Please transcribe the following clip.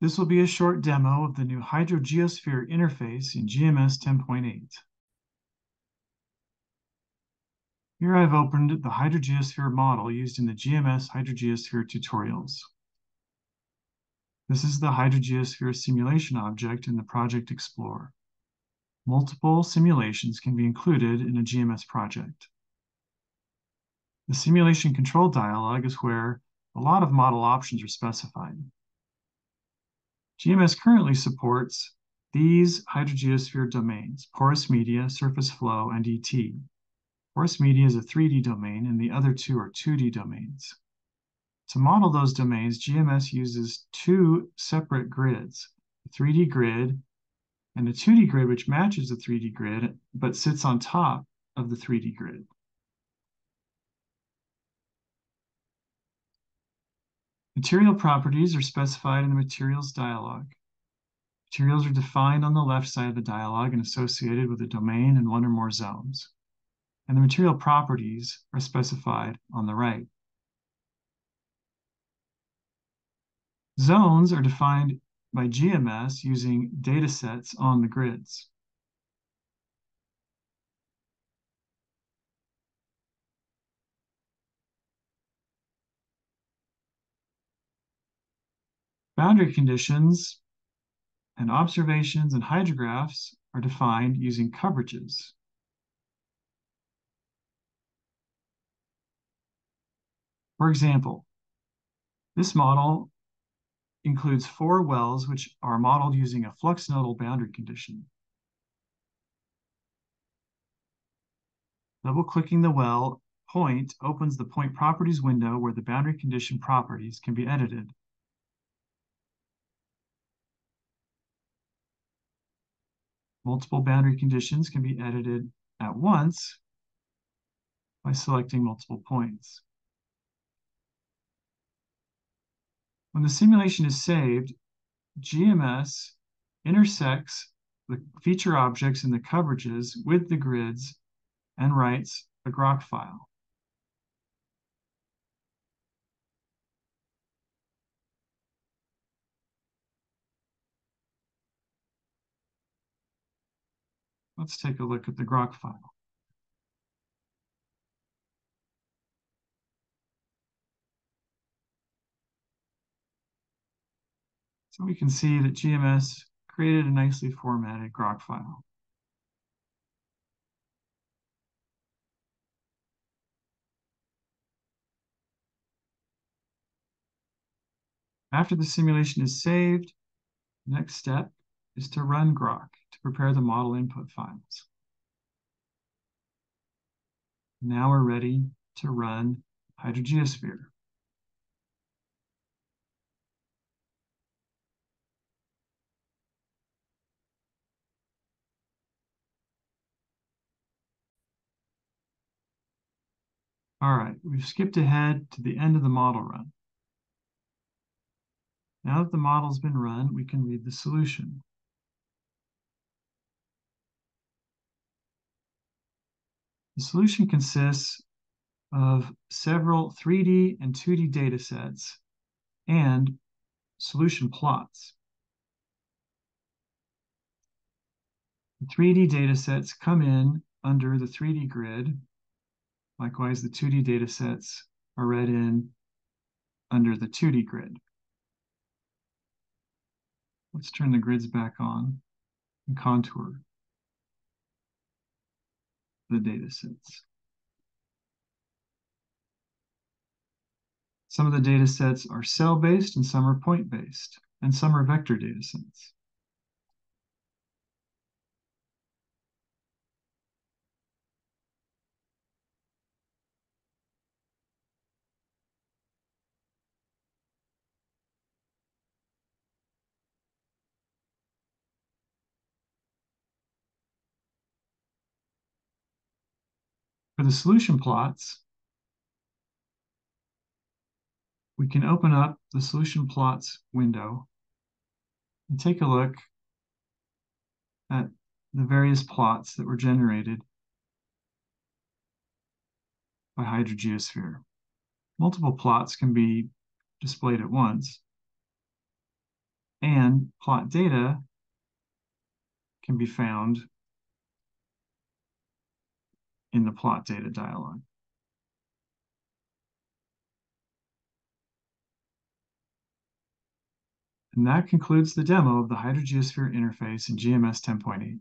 This will be a short demo of the new HydroGeosphere interface in GMS 10.8. Here I've opened the HydroGeosphere model used in the GMS HydroGeosphere tutorials. This is the HydroGeosphere simulation object in the Project Explorer. Multiple simulations can be included in a GMS project. The simulation control dialog is where a lot of model options are specified. GMS currently supports these hydrogeosphere domains, porous media, surface flow, and ET. Porous media is a 3D domain, and the other two are 2D domains. To model those domains, GMS uses two separate grids, a 3D grid and a 2D grid which matches the 3D grid, but sits on top of the 3D grid. Material properties are specified in the materials dialog. Materials are defined on the left side of the dialog and associated with a domain and one or more zones. And the material properties are specified on the right. Zones are defined by GMS using datasets on the grids. Boundary conditions and observations and hydrographs are defined using coverages. For example, this model includes four wells which are modeled using a flux nodal boundary condition. Double-clicking the well point opens the point properties window where the boundary condition properties can be edited. Multiple boundary conditions can be edited at once by selecting multiple points. When the simulation is saved, GMS intersects the feature objects and the coverages with the grids and writes a grok file. Let's take a look at the grok file. So we can see that GMS created a nicely formatted grok file. After the simulation is saved, the next step is to run grok to prepare the model input files. Now we're ready to run HydroGeosphere. All right, we've skipped ahead to the end of the model run. Now that the model's been run, we can read the solution. The solution consists of several 3D and 2D data sets and solution plots. The 3D data sets come in under the 3D grid. Likewise, the 2D data sets are read in under the 2D grid. Let's turn the grids back on and contour the data sets. Some of the data sets are cell-based and some are point-based, and some are vector data sets. For the solution plots, we can open up the solution plots window and take a look at the various plots that were generated by HydroGeosphere. Multiple plots can be displayed at once. and plot data can be found in the plot data dialog. And that concludes the demo of the hydrogeosphere interface in GMS 10.8.